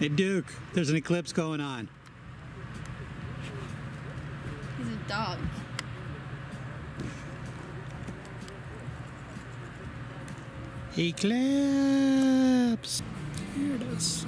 Hey Duke, there's an eclipse going on. He's a dog. Eclipse! Here it is.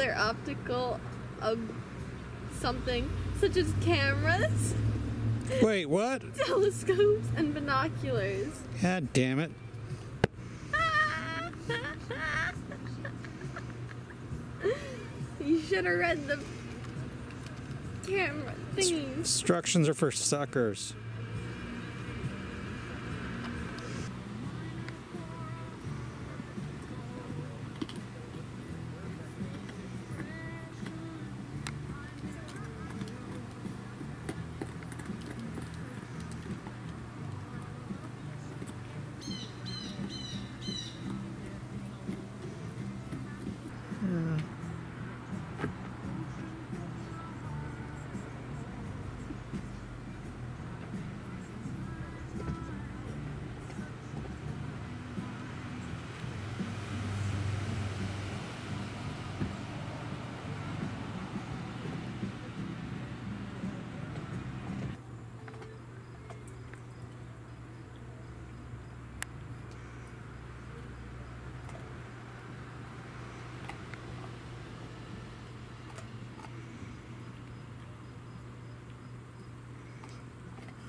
They're optical um, something, such as cameras, Wait, what? telescopes, and binoculars. God damn it. you should have read the camera thingies. Instructions are for suckers.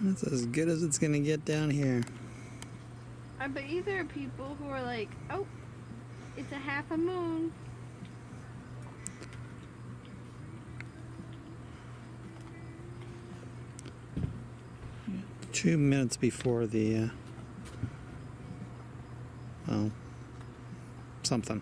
That's as good as it's gonna get down here. I bet you there are people who are like, oh, it's a half a moon. Two minutes before the, uh, well, something.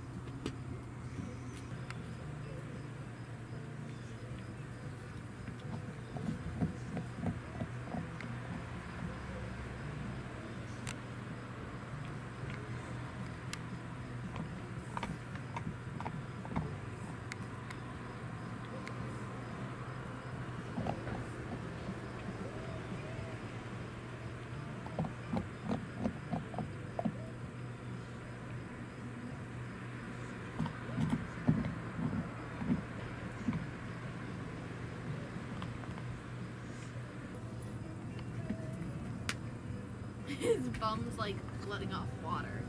His bum's like letting off water.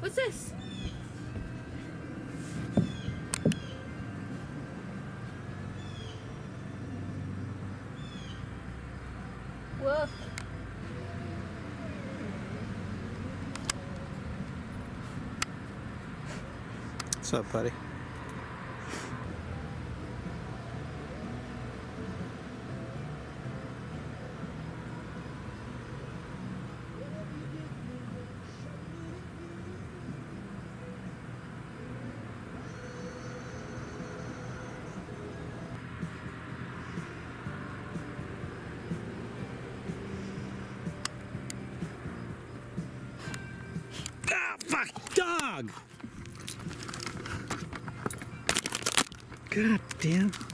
What's this? What's up, buddy? God damn.